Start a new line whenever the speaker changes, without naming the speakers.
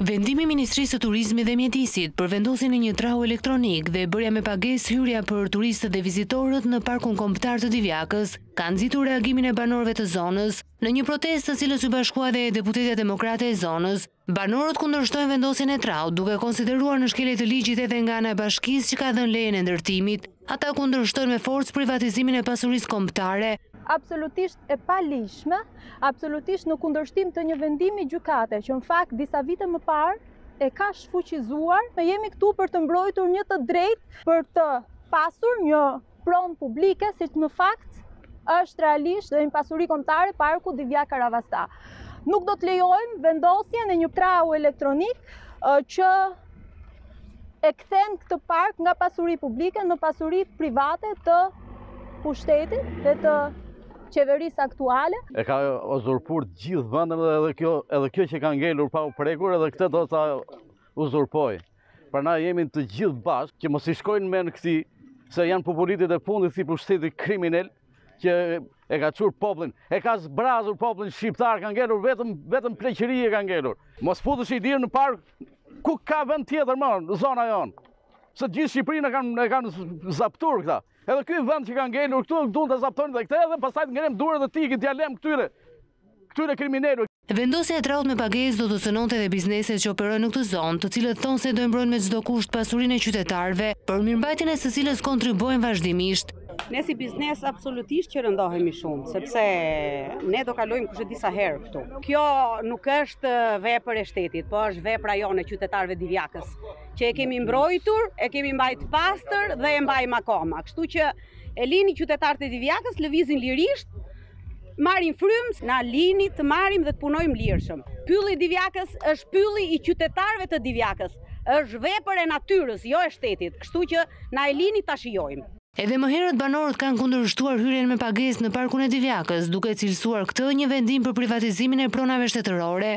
Vendimi i Ministrisë së Turizmit dhe Mjedisit për vendosjen e një trau elektronik dhe bërja me pagesë hyrja për turistët dhe vizitorët në Parkun Kombëtar të Divjakës ka nxitur reagimin e banorëve të zonës. Në një protestë të cilës u bashkua dhe deputetja demokrate e zonës, banorët kundërshtojnë vendosjen e traut duke konsideruar në shkelje të ligjit edhe nga ana e bashkisë që ka dhënë lejen e ndërtimit. Ata kundërshtojnë me forcë privatizimin e pasurisë kombëtare.
Absolutisht e paligjshme, absolutisht në kundërshtim të një vendimi gjykate, që në fakt disa vite më parë e ka shfuqizuar, ne jemi këtu për të mbrojtur një të drejtë, për të pasur një pronë publike, siç në fakt është realisht dhe një pasuri kombëtare parku Divjakë Karavasta. Nuk do të lejojmë vendosjen e një trau elektronik që e kthen këtë park nga pasuri publike në pasuri private të pushtetit dhe të qeverisë aktuale.
E ka uzurpur gjithë vendin edhe kjo edhe kjo që ka ngelur pa u prekur edhe këtë do ta uzurpojë. Prandaj jemi të gjithë bashkë që mos i shkojnë mend këtij se janë përpëlitjet e fundit të këtij pushteti kriminal që e ka çur popullin, e ka zbrazur popullin shqiptar, ka ngelur vetëm vetëm pleqëri e ka ngelur. Mos futesh i lirë në park, ku ka vend tjetër më në zona jonë? Se gjithë Shqipërinë e kanë e kanë zaptur këta. Edhe ky vend që ka ngelur këtu duan ta zaptojnë dhe këtë edhe pastaj të ngremë duart dhe ti që t'ia lëmë këtyre këtyre kriminelëve.
Vendosja e traut me pagesë do të cenonte edhe bizneset që operojnë në këtë zonë, të cilët thonë se do e mbrojnë me çdo kusht pasurinë e qytetarëve, për mirëmbajtjen e së cilës kontribuojnë vazhdimisht.
Ne si biznes absolutisht që rëndohemi shumë, sepse ne do kalojmë kushedi sa herë këtu. Kjo nuk është vepër e shtetit, po është vepra jonë e qytetarëve Divjakës, që e kemi mbrojtur, e kemi mbajt pastër dhe e mbajmë akoma. Kështu që e lini qytetarët e Divjakës lëvizin lirisht, Marrim frymë, na lini të marrim dhe të punojmë lirshëm. Pylli i Divjakës është pylli i qytetarëve të Divjakës. Është vepër e natyrës, jo e shtetit, kështu që na e lini ta shijojmë.
Edhe më herët banorët kanë kundërshtuar hyrjen me pagesë në Parkun e Divjakës, duke cilësuar këtë një vendim për privatizimin e pronave shtetërore.